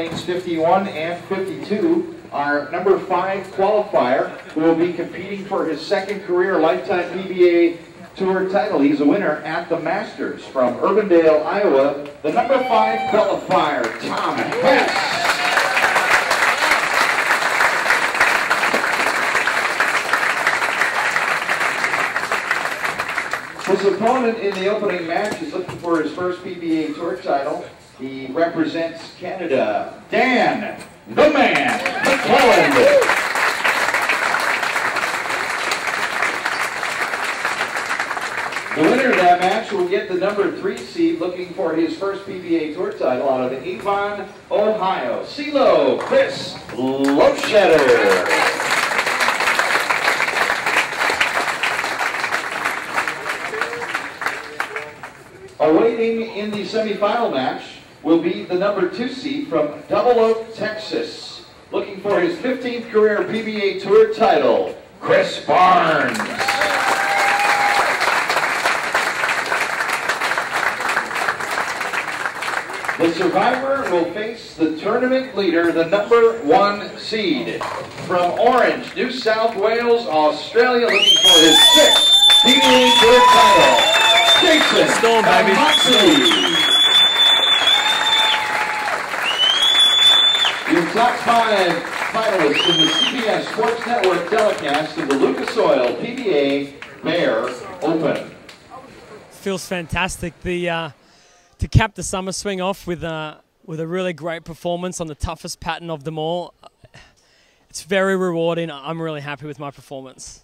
lanes 51 and 52. Our number five qualifier who will be competing for his second career lifetime PBA Tour title. He's a winner at the Masters from Urbandale, Iowa. The number five qualifier, Tom Hess. His opponent in the opening match is looking for his first PBA Tour title. He represents Canada. Dan, the man, MacLelland. The winner of that match will get the number three seed looking for his first PBA Tour title out of Avon, Ohio. CeeLo, Chris Loschetter. Awaiting in the semifinal match will be the number two seed from Double Oak, Texas. Looking for his 15th career PBA Tour title, Chris Barnes. The survivor will face the tournament leader, the number one seed. From Orange, New South Wales, Australia, looking for his sixth PBA Tour title. Jason Storm, baby. Five finalists in the CBS Sports Network telecast of the Lucas Oil PBA Bear Open. Feels fantastic. The uh, to cap the summer swing off with a with a really great performance on the toughest pattern of them all. It's very rewarding. I'm really happy with my performance.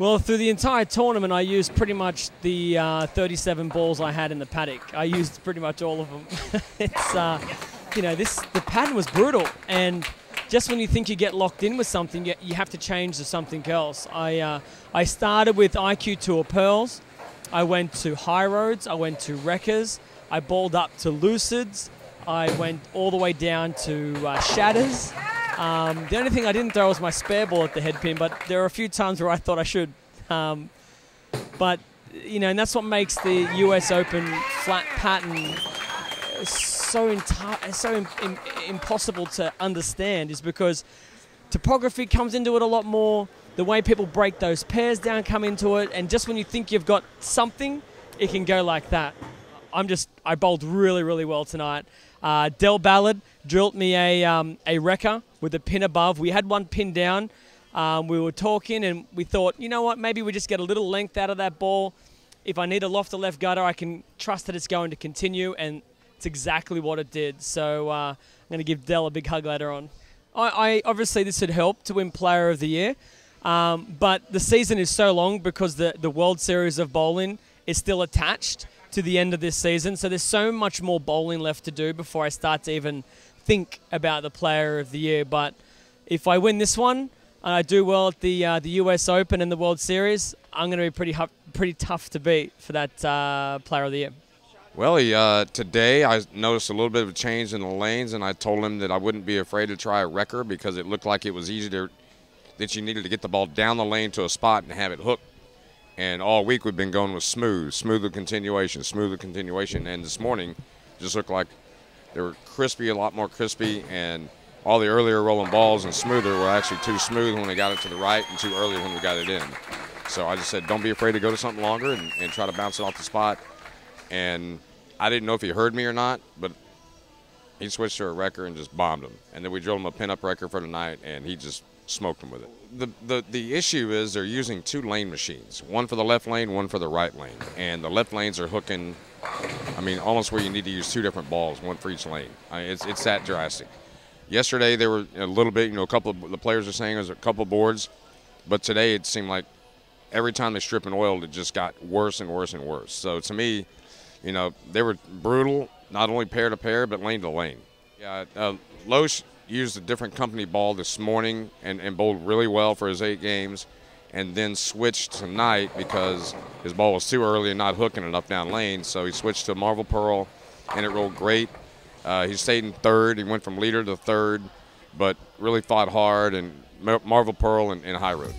Well, through the entire tournament, I used pretty much the uh, 37 balls I had in the paddock. I used pretty much all of them. it's, uh, you know, this the pattern was brutal, and just when you think you get locked in with something, you, you have to change to something else. I uh, I started with IQ Tour Pearls. I went to Hy-Roads. I went to Wreckers. I balled up to Lucids. I went all the way down to uh, Shatters. Um, the only thing I didn't throw was my spare ball at the head pin, but there are a few times where I thought I should. Um, but you know, and that's what makes the U.S. Open flat pattern so enti- so Im- Im- impossible to understand is because topography comes into it a lot more. The way people break those pairs down come into it, and just when you think you've got something, it can go like that. I'm just I bowled really really well tonight. Uh, Del Ballard drilled me a um, a wrecker with a pin above. We had one pin down. Um, we were talking and we thought, you know what, maybe we just get a little length out of that ball. If I need a loft the left gutter, I can trust that it's going to continue, and exactly what it did. So uh, I'm going to give Del a big hug later on. I, I obviously this had helped to win Player of the Year, um, but the season is so long because the the World Series of bowling is still attached to the end of this season. So there's so much more bowling left to do before I start to even think about the Player of the Year. But if I win this one and I do well at the uh, the U.S. Open and the World Series, I'm going to be pretty pretty tough to beat for that uh, Player of the Year. Well, he, uh, today I noticed a little bit of a change in the lanes, and I told him that I wouldn't be afraid to try a wrecker because it looked like it was easier that you needed to get the ball down the lane to a spot and have it hooked. And all week we've been going with smooth, smoother continuation, smoother continuation. And this morning just looked like they were crispy, a lot more crispy, and all the earlier rolling balls and smoother were actually too smooth when we got it to the right and too early when we got it in. So I just said, don't be afraid to go to something longer and, and try to bounce it off the spot. And I didn't know if he heard me or not, but he switched to a wrecker and just bombed him. And then we drilled him a pin-up wrecker for the night, and he just smoked him with it. The, the, the issue is they're using two lane machines, one for the left lane, one for the right lane. And the left lanes are hooking, I mean, almost where you need to use two different balls, one for each lane. I mean, it's, it's that drastic. Yesterday, there were a little bit, you know, a couple of the players are saying there's a couple boards, but today it seemed like every time they strip and oiled, it just got worse and worse and worse. So to me, you know, they were brutal, not only pair to pair, but lane to lane. Yeah, uh, Loesch used a different company ball this morning and, and bowled really well for his eight games, and then switched tonight because his ball was too early and not hooking enough down lane. So he switched to Marvel Pearl, and it rolled great. Uh, he stayed in third. He went from leader to third, but really fought hard and Marvel Pearl and, and Hy-Road.